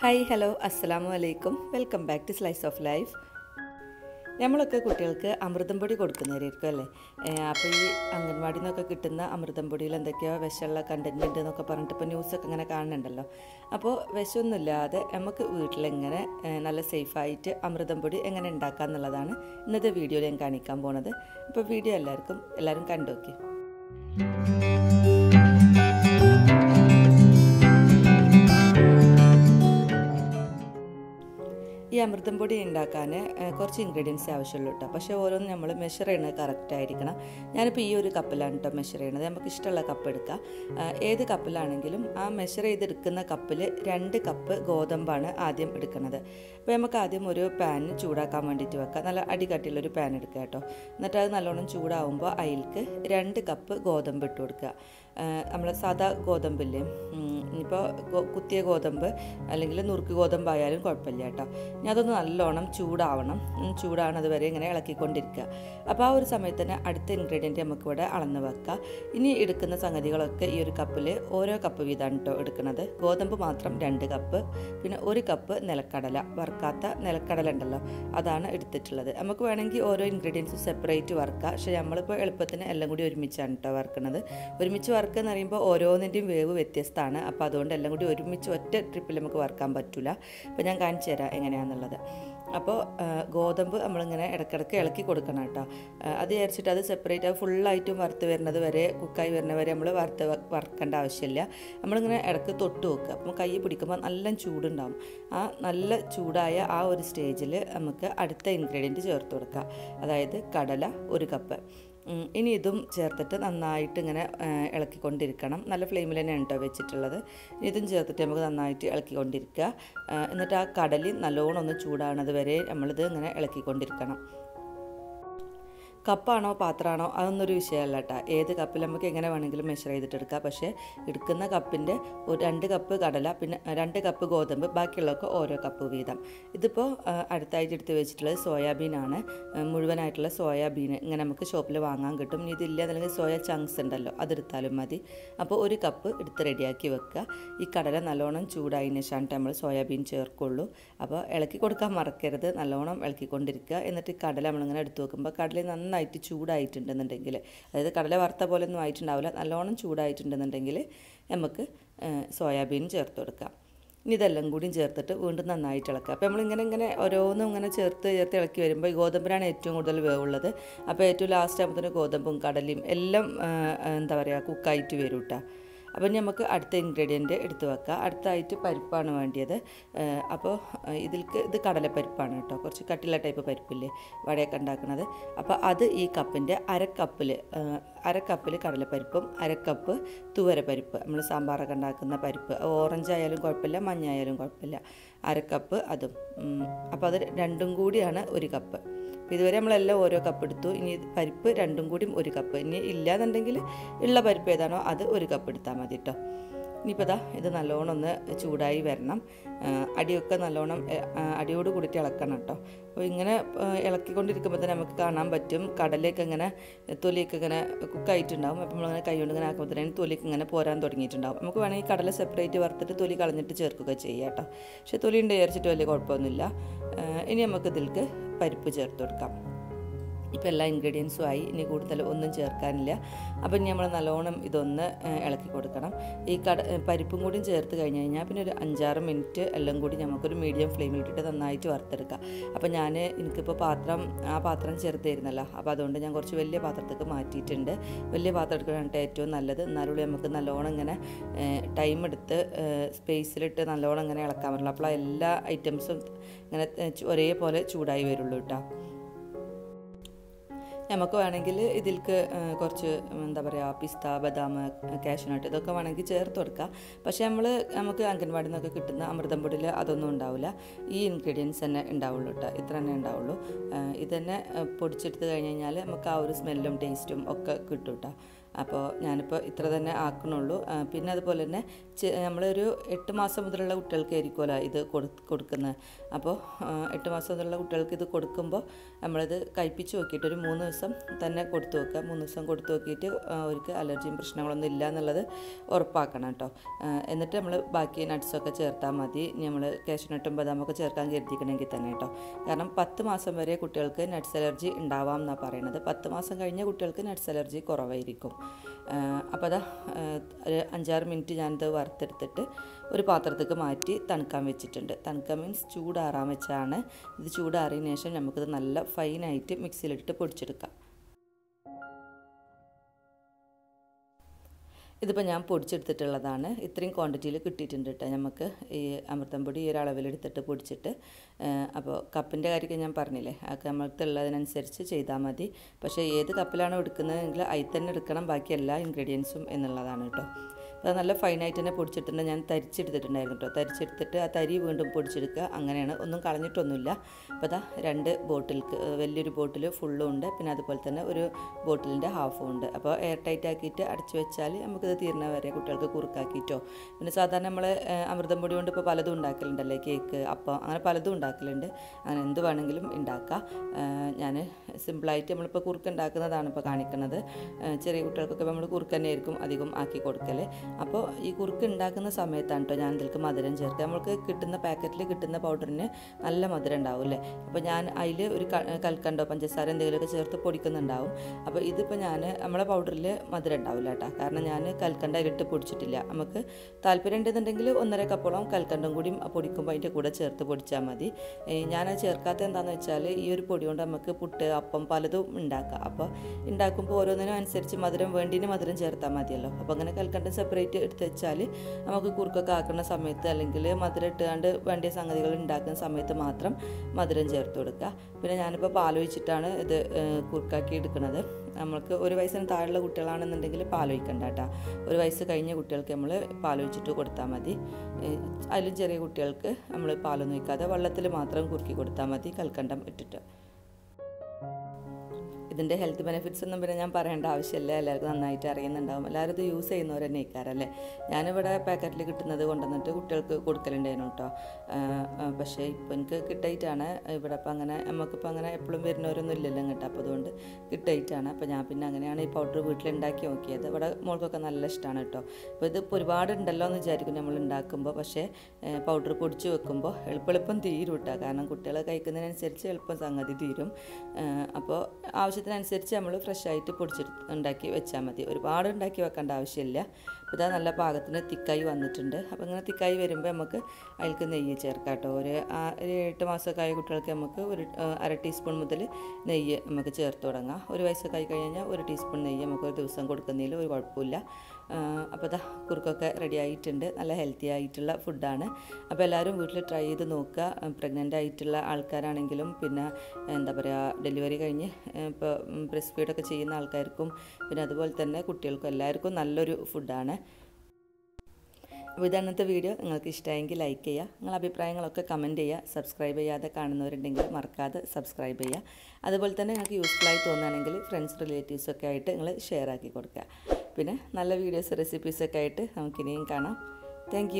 Hi hello അസ്സലാമു അലൈക്കും. Welcome back to slice of life. നമ്മളൊക്കെ കുട്ടികൾക്ക് അമൃതം പൊടി കൊടുക്കുന്നവരായിരിക്കും അല്ലേ? അപ്പോൾ ഈ അംഗൻവാടിയിൽ നിന്നൊക്കെ കിട്ടുന്ന അമൃതം പൊടിയിൽ എന്തൊക്കെയോ വിഷമുള്ള കണ്ടന്റ് ഉണ്ട് എന്നൊക്കെ പറഞ്ഞിട്ട് ഇപ്പോൾ ന്യൂസൊക്കെ ഇങ്ങനെ കാണുന്നുണ്ടല്ലോ. അപ്പോൾ വിഷമൊന്നുമില്ലാതെ നമുക്ക് വീട്ടിലെങ്ങനെ നല്ല സേഫായിട്ട് അമൃതം പൊടി എങ്ങനെ ഉണ്ടാക്കുക എന്നുള്ളതാണ് ഇന്നത്തെ വീഡിയോയിൽ ഞാൻ കാണിക്കാൻ പോണത്. അപ്പോൾ വീഡിയോ എല്ലാവർക്കും എല്ലാവരും കണ്ടു നോക്കി അമൃതം പൊടി ഉണ്ടാക്കാൻ കുറച്ച് ഇൻഗ്രീഡിയൻസ് ആവശ്യമുള്ളൂ കേട്ടോ പക്ഷേ ഓരോന്നും നമ്മൾ മെഷർ ചെയ്യുന്നത് കറക്റ്റ് ആയിരിക്കണം. ഞാനിപ്പോൾ ഈ ഒരു കപ്പിലാണ് കേട്ടോ മെഷർ ചെയ്യണത്. നമുക്ക് ഇഷ്ടമുള്ള കപ്പ് എടുക്കാം. ഏത് കപ്പിലാണെങ്കിലും ആ മെഷർ ചെയ്തെടുക്കുന്ന കപ്പിൽ രണ്ട് കപ്പ് ഗോതമ്പാണ് ആദ്യം എടുക്കുന്നത് അപ്പോൾ നമുക്ക് ആദ്യം ഒരു പാൻ ചൂടാക്കാൻ വേണ്ടിയിട്ട് വെക്കാം. നല്ല അടികട്ടിയുള്ളൊരു പാൻ എടുക്കുക കേട്ടോ എന്നിട്ട് അത് നല്ലോണം ചൂടാവുമ്പോൾ അതിൽക്ക് രണ്ട് കപ്പ് ഗോതമ്പ് ഇട്ട് കൊടുക്കുക. നമ്മൾ സാധാ ഗോതമ്പില്ലേ? ഇപ്പോൾ കുത്തിയ ഗോതമ്പ് അല്ലെങ്കിൽ നുറുക്ക് ഗോതമ്പായാലും കുഴപ്പമില്ല കേട്ടോ. ഇനി അതൊന്ന് നല്ലോണം ചൂടാവണം. ചൂടാണ് ചൂടാവണത് വരെ ഇങ്ങനെ ഇളക്കിക്കൊണ്ടിരിക്കുക. അപ്പോൾ ആ ഒരു സമയത്ത് തന്നെ അടുത്ത ഇൻഗ്രീഡിയന്റ് നമുക്കിവിടെ അളന്ന് വെക്കാം ഇനി എടുക്കുന്ന സംഗതികളൊക്കെ ഈ ഒരു കപ്പിൽ ഓരോ കപ്പ് വീതമാണ് കേട്ടോ എടുക്കുന്നത്. ഗോതമ്പ് മാത്രം രണ്ട് കപ്പ് പിന്നെ ഒരു കപ്പ് നിലക്കടല വറുക്കാത്ത നിലക്കടല ഉണ്ടല്ലോ അതാണ് എടുത്തിട്ടുള്ളത്. നമുക്ക് വേണമെങ്കിൽ ഓരോ ഇൻഗ്രീഡിയൻസും സെപ്പറേറ്റ് വറുക്കുക പക്ഷേ നമ്മളിപ്പോൾ എളുപ്പത്തിന് എല്ലാം കൂടി ഒരുമിച്ചാണ് കേട്ടോ വറുക്കുന്നത് ഒരുമിച്ച് വറുക്കുക എന്ന് പറയുമ്പോൾ ഓരോന്നിന്റെയും വേവ് വ്യത്യസ്തമാണ്. അപ്പോൾ അതുകൊണ്ട് എല്ലാം കൂടി ഒരുമിച്ച് ഒറ്റ ട്രിപ്പിൽ നമുക്ക് വർക്കാൻ പറ്റില്ല അപ്പോൾ ഞാൻ കാണിച്ചു തരാം എങ്ങനെയാണെന്നുള്ളത് അപ്പോൾ ഗോതമ്പ് നമ്മളിങ്ങനെ ഇടയ്ക്കിടയ്ക്ക് ഇളക്കി കൊടുക്കണം കേട്ടോ. അത് വിചാരിച്ചിട്ട് അത് സെപ്പറേറ്റ് അത് ഫുള്ളായിട്ടും വറുത്ത് വരുന്നത് വരെ കുക്കായി വരുന്നത് വരെ നമ്മൾ വറുത്ത് വറക്കേണ്ട ആവശ്യമില്ല. നമ്മളിങ്ങനെ ഇടയ്ക്ക് തൊട്ട് വെക്കുക. അപ്പം കൈ പിടിക്കുമ്പോൾ നല്ല ചൂടുണ്ടാവും. ആ നല്ല ചൂടായ ആ ഒരു സ്റ്റേജിൽ നമുക്ക് അടുത്ത ഇൻഗ്രീഡിയന്റ് ചേർത്ത് കൊടുക്കുക അതായത് കടല ഒരു കപ്പ് ഇനി ഇതും ചേർത്തിട്ട് നന്നായിട്ട് ഇങ്ങനെ ഇളക്കിക്കൊണ്ടിരിക്കണം. നല്ല ഫ്ലെയിമിൽ തന്നെയാണ് കേട്ടോ വെച്ചിട്ടുള്ളത്. ഇതും ചേർത്തിട്ട് നമുക്ക് നന്നായിട്ട് ഇളക്കിക്കൊണ്ടിരിക്കുക. എന്നിട്ട് ആ കടലിൽ നല്ലോണം ഒന്ന് ചൂടാണത് വരെ നമ്മളിത് ഇങ്ങനെ ഇളക്കിക്കൊണ്ടിരിക്കണം. കപ്പാണോ പാത്രമാണോ അതൊന്നൊരു വിഷയമല്ല കേട്ടോ ഏത് കപ്പിൽ നമുക്ക് എങ്ങനെ വേണമെങ്കിലും മെഷർ ചെയ്തിട്ട് എടുക്കാം പക്ഷേ എടുക്കുന്ന കപ്പിന്റെ ഒരു രണ്ട് കപ്പ് കടല പിന്നെ രണ്ട് കപ്പ് ഗോതമ്പ് ബാക്കിയുള്ളതൊക്കെ ഓരോ കപ്പ് വീതം. ഇതിപ്പോൾ അടുത്തായിട്ട് എടുത്ത് വെച്ചിട്ടുള്ളത് സോയാബീനാണ്. മുഴുവനായിട്ടുള്ള സോയാബീൻ ഇങ്ങനെ നമുക്ക് ഷോപ്പിൽ വാങ്ങാൻ കിട്ടും. ഇതില്ല അല്ലെങ്കിൽ സോയ ചങ്ക്സ് ഉണ്ടല്ലോ അതെടുത്താലും മതി. അപ്പോൾ ഒരു കപ്പ് എടുത്ത് റെഡിയാക്കി വെക്കുക. ഈ കടല നല്ലോണം ചൂടായതിന് ശേഷമാണ് നമ്മൾ സോയാബീൻ ചേർക്കുള്ളൂ. അപ്പോൾ ഇളക്കി കൊടുക്കാൻ മറക്കരുത്. നല്ലോണം ഇളക്കിക്കൊണ്ടിരിക്കുക. എന്നിട്ട് കടല നമ്മളിങ്ങനെ എടുത്ത് വെക്കുമ്പോൾ കടല നന്നായിട്ട് ചൂടായിട്ടുണ്ടെന്നുണ്ടെങ്കിൽ അതായത് കടല വറുത്ത പോലെ ഒന്നും ആയിട്ടുണ്ടാവില്ല നല്ലോണം ചൂടായിട്ടുണ്ടെന്നുണ്ടെങ്കിൽ നമുക്ക് സോയാബീൻ ചേർത്ത് കൊടുക്കാം. ഇനി ഇതെല്ലാം കൂടി ചേർത്തിട്ട് വീണ്ടും നന്നായിട്ട് ഇളക്കുക. അപ്പോൾ നമ്മളിങ്ങനെ ഇങ്ങനെ ഓരോന്നും ഇങ്ങനെ ചേർത്ത് ചേർത്ത് ഇളക്കി വരുമ്പോൾ ഈ ഗോതമ്പിനാണ് ഏറ്റവും കൂടുതൽ വേവുള്ളത്. അപ്പോൾ ഏറ്റവും ലാസ്റ്റ് ആകുമ്പോഴത്തേന് ഗോതമ്പും കടലയും എല്ലാം എന്താ പറയുക കുക്കായിട്ട് വരും കേട്ടോ അപ്പം നമുക്ക് അടുത്ത ഇൻഗ്രീഡിയന്റ് എടുത്ത് വെക്കാം. അടുത്തായിട്ട് പരിപ്പാണ് വേണ്ടിയത്. അപ്പോൾ ഇതിൽ ഇതിൽക്ക് ഇത് കടലപ്പരിപ്പാണ് കേട്ടോ. കുറച്ച് കട്ടില ടൈപ്പ് പരിപ്പില്ലേ വടയൊക്കെ ഉണ്ടാക്കുന്നത് അപ്പോൾ അത് ഈ കപ്പിന്റെ അരക്കപ്പിൽ അരക്കപ്പിൽ കടലപ്പരിപ്പും അരക്കപ്പ് തുവരപ്പരിപ്പ്. നമ്മൾ സാമ്പാറൊക്കെ ഉണ്ടാക്കുന്ന പരിപ്പ്. ഓറഞ്ച് ആയാലും കുഴപ്പമില്ല മഞ്ഞ ആയാലും കുഴപ്പമില്ല. അരക്കപ്പ് അതും. അപ്പോൾ അത് രണ്ടും കൂടിയാണ് ഒരു കപ്പ്. അപ്പോൾ ഇതുവരെ നമ്മളെല്ലാം ഓരോ കപ്പ് എടുത്തു. ഇനി പരിപ്പ് രണ്ടും കൂടി ഒരു കപ്പ് ഇനി ഇല്ലാന്നുണ്ടെങ്കിൽ ഉള്ള പരിപ്പ് ഏതാണോ അത് ഒരു കപ്പ് എടുത്താൽ മതി കേട്ടോ ഇനിയിപ്പോൾ ഇതാ ഇത് നല്ലോണം ഒന്ന് ചൂടായി വരണം. അടിയൊക്കെ നല്ലോണം അടിയോട് കൂടിയിട്ട് ഇളക്കണം കേട്ടോ അപ്പോൾ ഇങ്ങനെ ഇളക്കിക്കൊണ്ടിരിക്കുമ്പോൾ തന്നെ നമുക്ക് കാണാൻ പറ്റും. കടലേക്ക് ഇങ്ങനെ തൊലിയൊക്കെ ഇങ്ങനെ കുക്കായിട്ടുണ്ടാവും അപ്പോൾ നമ്മളിങ്ങനെ കൈ കൊണ്ട് ഇങ്ങനെ ആക്കുമ്പോൾ തന്നെ തൊലിക്ക് ഇങ്ങനെ പോരാൻ തുടങ്ങിയിട്ടുണ്ടാവും. നമുക്ക് വേണമെങ്കിൽ കടല സെപ്പറേറ്റ് വറുത്തിട്ട് തൊലി കളഞ്ഞിട്ട് ചേർക്കുക ചെയ്യാം കേട്ടോ പക്ഷേ തൊലി ഉണ്ട് വിചാരിച്ചിട്ട് വലിയ കുഴപ്പമൊന്നുമില്ല. ഇനി നമുക്ക് ഇതിലേക്ക് പരിപ്പ് ചേർത്ത് കൊടുക്കാം ഇപ്പോൾ എല്ലാ ഇൻഗ്രീഡിയൻസും ആയി. ഇനി കൂടുതൽ ഒന്നും ചേർക്കാനില്ല. അപ്പം നമ്മൾ നല്ലോണം ഇതൊന്ന് ഇളക്കി കൊടുക്കണം. ഈ കട പരിപ്പും കൂടിയും ചേർത്ത് കഴിഞ്ഞ് കഴിഞ്ഞാൽ പിന്നെ ഒരു അഞ്ചാറ് മിനിറ്റ് എല്ലാം കൂടി നമുക്കൊരു മീഡിയം ഫ്ലെയിമിൽ ഇട്ടിട്ട് നന്നായിട്ട് വറുത്തെടുക്കാം. അപ്പം ഞാൻ എനിക്കിപ്പോൾ പാത്രം ആ പാത്രം ചെറുതായിരുന്നല്ലോ. അപ്പോൾ അതുകൊണ്ട് ഞാൻ കുറച്ച് വലിയ പാത്രത്തേക്ക് മാറ്റിയിട്ടുണ്ട്. വലിയ പാത്രം എടുക്കാനായിട്ട് ഏറ്റവും നല്ലത്. എന്നാലും നമുക്ക് നല്ലോണം ഇങ്ങനെ ടൈം എടുത്ത് സ്പേസിലിട്ട് നല്ലോണം ഇങ്ങനെ ഇളക്കാൻ പറ്റുള്ളൂ. അപ്പോൾ എല്ലാ ഐറ്റംസും ഇങ്ങനെ ഒരേപോലെ ചൂടായി വരുള്ളൂ കേട്ടോ. നമുക്ക് വേണമെങ്കിൽ ഇതിൽക്ക് കുറച്ച് എന്താ പറയുക പിസ്ത ബദാം കാഷ്നട്ട് ഇതൊക്കെ വേണമെങ്കിൽ ചേർത്ത് കൊടുക്കാം. പക്ഷേ നമ്മൾ നമുക്ക് അംഗൻവാടിയിൽ നിന്നൊക്കെ കിട്ടുന്ന അമൃതം പൊടിയിൽ അതൊന്നും ഉണ്ടാവില്ല. ഈ ഇൻഗ്രീഡിയൻസ് തന്നെ ഉണ്ടാവുള്ളൂ കേട്ടോ ഇത്ര തന്നെ ഉണ്ടാവുള്ളൂ. ഇതന്നെ ഇത് തന്നെ പൊടിച്ചെടുത്ത് കഴിഞ്ഞ് കഴിഞ്ഞാൽ നമുക്ക് ആ ഒരു സ്മെല്ലും ടേസ്റ്റും ഒക്കെ കിട്ടും കേട്ടോ അപ്പോൾ ഞാനിപ്പോൾ ഇത്ര തന്നെ ആക്കണുള്ളൂ. പിന്നെ അതുപോലെ തന്നെ നമ്മളൊരു എട്ട് മാസം മുതലുള്ള കുട്ടികൾക്കായിരിക്കുമല്ലോ ഇത് കൊടു കൊടുക്കുന്നത്. അപ്പോൾ എട്ട് മാസം മുതലുള്ള കുട്ടികൾക്ക് ഇത് കൊടുക്കുമ്പോൾ നമ്മളിത് കഴിപ്പിച്ച് നോക്കിയിട്ട് ഒരു മൂന്ന് ദിവസം തന്നെ കൊടുത്തു വെക്കുക മൂന്ന് ദിവസം കൊടുത്തു നോക്കിയിട്ട് അവർക്ക് അലർജിയും പ്രശ്നങ്ങളൊന്നും ഇല്ല എന്നുള്ളത് ഉറപ്പാക്കണം കേട്ടോ. എന്നിട്ട് നമ്മൾ ബാക്കി നട്ട്സൊക്കെ ചേർത്താൽ മതി. നമ്മൾ കാഷ്നട്ടും ബദാമൊക്കെ ചേർക്കാൻ കരുതിക്കണമെങ്കിൽ തന്നെ കേട്ടോ. കാരണം പത്ത് മാസം വരെ കുട്ടികൾക്ക് നട്ട്സ് അലർജി ഉണ്ടാവാം എന്നാണ് പറയുന്നത്. പത്ത് മാസം കഴിഞ്ഞ കുട്ടികൾക്ക് നട്ട്സ് അലർജി കുറവായിരിക്കും. അപ്പോൾ അതാ ഒരു അഞ്ചാറ് മിനിറ്റ് ഞാനിത് വറുത്തെടുത്തിട്ട് ഒരു പാത്രത്തേക്ക് മാറ്റി തണുക്കാൻ വെച്ചിട്ടുണ്ട്. തണുക്കാൻ മീൻസ് ചൂടാറാൻ വെച്ചാണ്. ഇത് ചൂടാറിയതിന് ശേഷം നമുക്കിത് നല്ല ഫൈനായിട്ട് മിക്സിയിലിട്ട് പൊടിച്ചെടുക്കാം. ഇതിപ്പോൾ ഞാൻ പൊടിച്ചെടുത്തിട്ടുള്ളതാണ്. ഇത്രയും ക്വാണ്ടിറ്റിയിൽ കിട്ടിയിട്ടുണ്ട് കേട്ടോ നമുക്ക് ഈ അമൃതം പൊടി ഈ ഒരളവിലെടുത്തിട്ട് പൊടിച്ചിട്ട് അപ്പോൾ കപ്പിന്റെ കാര്യമൊക്കെ ഞാൻ പറഞ്ഞില്ലേ? ആ നമ്മൾക്കുള്ളതിനനുസരിച്ച് ചെയ്താൽ മതി. പക്ഷേ ഏത് കപ്പിലാണോ എടുക്കുന്നതെങ്കിൽ അതിൽ തന്നെ എടുക്കണം. ബാക്കി എല്ലാ ഇൻഗ്രീഡിയൻസും എന്നുള്ളതാണ് കേട്ടോ അത് നല്ല ഫൈനായിട്ട് തന്നെ പൊടിച്ചിട്ടുണ്ട്. ഞാൻ തരിച്ചെടുത്തിട്ടുണ്ടായിരുന്നു കേട്ടോ തരിച്ചെടുത്തിട്ട് ആ തരി വീണ്ടും പൊടിച്ചെടുക്കുക. അങ്ങനെയാണ്. ഒന്നും കളഞ്ഞിട്ടൊന്നുമില്ല. അപ്പോൾ അതാ രണ്ട് ബോട്ടിൽ വലിയൊരു ബോട്ടിൽ ഫുള്ളും ഉണ്ട്. പിന്നെ അതുപോലെ തന്നെ ഒരു ബോട്ടിലിന്റെ ഹാഫും ഉണ്ട്. അപ്പോൾ എയർ ടൈറ്റ് ആക്കിയിട്ട് അടച്ചു വെച്ചാൽ നമുക്കിത് തീർന്ന വരെ കുട്ടികൾക്ക് കുറുക്കാക്കിയിട്ടോ പിന്നെ സാധാരണ നമ്മൾ അമൃതം പൊടി കൊണ്ട് ഇപ്പോൾ പലതും ഉണ്ടാക്കലുണ്ടല്ലേ? കേക്ക് അപ്പം അങ്ങനെ പലതും ഉണ്ടാക്കലുണ്ട്. അങ്ങനെ എന്ത് വേണമെങ്കിലും ഉണ്ടാക്കാം. ഞാൻ സിമ്പിളായിട്ട് നമ്മളിപ്പോൾ കുറുക്ക് ഉണ്ടാക്കുന്നതാണ് ഇപ്പോൾ കാണിക്കുന്നത് ചെറിയ കുട്ടികൾക്കൊക്കെ നമ്മൾ കുറുക്ക് തന്നെയായിരിക്കും അധികം ആക്കി കൊടുക്കൽ അപ്പോൾ ഈ കുറുക്ക് ഉണ്ടാക്കുന്ന സമയത്താണ് കേട്ടോ ഞാൻ ഇതിലേക്ക് മധുരം ചേർക്കുക. നമ്മൾക്ക് കിട്ടുന്ന പാക്കറ്റിൽ കിട്ടുന്ന പൗഡറിന് നല്ല മധുരം ഉണ്ടാവും അല്ലേ അപ്പോൾ ഞാൻ അതിൽ ഒരു കൽക്കണ്ടോ പഞ്ചസാര എന്തെങ്കിലുമൊക്കെ ചേർത്ത് പൊടിക്കുന്നുണ്ടാവും. അപ്പോൾ ഇതിപ്പോൾ ഞാൻ നമ്മളെ പൗഡറിൽ മധുരം ഉണ്ടാവില്ല കേട്ടോ കാരണം ഞാൻ കൽക്കണ്ട ഇട്ട് പൊടിച്ചിട്ടില്ല. നമുക്ക് താല്പര്യം ഉണ്ടെന്നുണ്ടെങ്കിൽ ഒന്നര കപ്പോളം കൽക്കണ്ടം കൂടി പൊടിക്കുമ്പോൾ അതിന്റെ കൂടെ ചേർത്ത് പൊടിച്ചാൽ മതി. ഞാൻ ഞാനത് ചേർക്കാത്ത എന്താണെന്ന് വെച്ചാൽ ഈ ഒരു പൊടി കൊണ്ട് നമുക്ക് പുട്ട് അപ്പം പലതും ഉണ്ടാക്കാം അപ്പോൾ ഉണ്ടാക്കുമ്പോൾ ഓരോന്നിനും അനുസരിച്ച് മധുരം വേണ്ടിന് മധുരം ചേർത്താൽ മതിയല്ലോ. അപ്പോൾ അങ്ങനെ കൽക്കണ്ടം സെപ്പറേറ്റ് എടുത്ത് വെച്ചാൽ നമുക്ക് കുറുക്കൊക്കെ ആക്കുന്ന സമയത്ത് അല്ലെങ്കിൽ മധുരം ഇട്ടുകൊണ്ട് വേണ്ടിയ സംഗതികൾ ഉണ്ടാക്കുന്ന സമയത്ത് മാത്രം മധുരം ചേർത്ത് കൊടുക്കുക. പിന്നെ ഞാനിപ്പോൾ പാലൊഴിച്ചിട്ടാണ് ഇത് കുറുക്കാക്കി എടുക്കുന്നത്. നമ്മൾക്ക് ഒരു വയസ്സിന് താഴെയുള്ള കുട്ടികളാണെന്നുണ്ടെങ്കിൽ പാലൊഴിക്കണ്ട കേട്ടോ. ഒരു വയസ്സ് കഴിഞ്ഞ കുട്ടികൾക്ക് നമ്മൾ പാലൊഴിച്ചിട്ട് കൊടുത്താൽ മതി. അതിലും ചെറിയ കുട്ടികൾക്ക് നമ്മൾ പാലൊന്നും ഒഴിക്കാതെ വെള്ളത്തിൽ മാത്രം കുറുക്കി കൊടുത്താൽ മതി കൽക്കണ്ടം ഇട്ടിട്ട്. ഇതിന്റെ ഹെൽത്ത് ബെനിഫിറ്റ്സ് ഒന്നും പിന്നെ ഞാൻ പറയേണ്ട ആവശ്യമില്ല. എല്ലാവർക്കും നന്നായിട്ട് അറിയുന്നുണ്ടാവും. എല്ലാവരും ഇത് യൂസ് ചെയ്യുന്നവർ തന്നെ ഇക്കാറല്ലേ ഞാനിവിടെ പാക്കറ്റിൽ കിട്ടുന്നത് കൊണ്ടുവന്നിട്ട് കുട്ടികൾക്ക് കൊടുക്കലുണ്ടായിരുന്നു കേട്ടോ. പക്ഷേ ഇപ്പോൾ എനിക്ക് കിട്ടായിട്ടാണ്. ഇവിടെ അപ്പം അങ്ങനെ നമുക്കിപ്പോൾ അങ്ങനെ എപ്പോഴും വരുന്നവരൊന്നും ഇല്ലല്ലോ കേട്ടോ അപ്പോൾ അതുകൊണ്ട് കിട്ടായിട്ടാണ്. അപ്പോൾ ഞാൻ പിന്നെ അങ്ങനെയാണ് ഈ പൗഡർ വീട്ടിലുണ്ടാക്കി നോക്കിയത്. ഇവിടെ മോൾക്കൊക്കെ നല്ല ഇഷ്ടമാണ് കേട്ടോ. അപ്പോൾ ഇതിപ്പോൾ ഒരുപാട് ഉണ്ടല്ലോ എന്ന് വിചാരിക്കും നമ്മൾ ഉണ്ടാക്കുമ്പോൾ. പക്ഷേ പൗഡർ പൊടിച്ച് വെക്കുമ്പോൾ എളുപ്പം തീരും കേട്ടോ. കാരണം കുട്ടികൾ കഴിക്കുന്നതിനനുസരിച്ച് എളുപ്പം സംഗതി തീരും. അപ്പോൾ ആവശ്യത്തിനനുസരിച്ച് നമ്മൾ ഫ്രഷ് ആയിട്ട് പൊടിച്ചെടുത്ത് ഉണ്ടാക്കി വെച്ചാൽ മതി. ഒരുപാട് ഉണ്ടാക്കി വെക്കേണ്ട ആവശ്യമില്ല. അപ്പോൾ ഇതാ നല്ല പാകത്തിന് തിക്കായി വന്നിട്ടുണ്ട്. അപ്പോൾ ഇങ്ങനെ തിക്കായി വരുമ്പോൾ നമുക്ക് അതിലേക്ക് നെയ്യ് ചേർക്കാം കേട്ടോ. ഒരു ഒരു എട്ട് മാസമൊക്കെ ആയ കുട്ടികൾക്ക് നമുക്ക് ഒരു അര ടീസ്പൂൺ മുതൽ നെയ്യ് നമുക്ക് ചേർത്ത് തുടങ്ങാം. ഒരു വയസ്സൊക്കെ ആയി കഴിഞ്ഞാൽ ഒരു ടീസ്പൂൺ നെയ്യ് നമുക്ക് ഒരു ദിവസം കൊടുക്കുന്നതിൽ ഒരു കുഴപ്പമില്ല. അപ്പോൾ അതാ കുറുക്കൊക്കെ റെഡി ആയിട്ടുണ്ട്. നല്ല ഹെൽത്തി ആയിട്ടുള്ള ഫുഡാണ് അപ്പോൾ എല്ലാവരും വീട്ടിൽ ട്രൈ ചെയ്ത് നോക്കുക. പ്രഗ്നന്റ് ആയിട്ടുള്ള ആൾക്കാരാണെങ്കിലും പിന്നെ എന്താ പറയുക ഡെലിവറി കഴിഞ്ഞ് ഇപ്പോൾ ബ്രസ്റ്റ് ഫീഡൊക്കെ ചെയ്യുന്ന ആൾക്കാർക്കും പിന്നെ അതുപോലെ തന്നെ കുട്ടികൾക്കും എല്ലാവർക്കും നല്ലൊരു ഫുഡാണ് അപ്പോൾ ഇതന്നത്തെ വീഡിയോ നിങ്ങൾക്ക് ഇഷ്ടമായെങ്കിൽ ലൈക്ക് ചെയ്യുക. നിങ്ങളുടെ അഭിപ്രായങ്ങളൊക്കെ കമന്റ് ചെയ്യുക. സബ്സ്ക്രൈബ് ചെയ്യാതെ കാണുന്നവരുണ്ടെങ്കിൽ മറക്കാതെ സബ്സ്ക്രൈബ് ചെയ്യുക. അതുപോലെ തന്നെ നിങ്ങൾക്ക് യൂസ്ഫുൾ യൂസ്ഫുള്ളായി തോന്നുകയാണെങ്കിൽ ഫ്രണ്ട്സ് റിലേറ്റീവ്സൊക്കെ ആയിട്ട് നിങ്ങൾ ഷെയർ ആക്കി കൊടുക്കുക. പിന്നെ നല്ല വീഡിയോസ് റെസിപ്പീസൊക്കെ ആയിട്ട് നമുക്കിനിയും കാണാം. താങ്ക്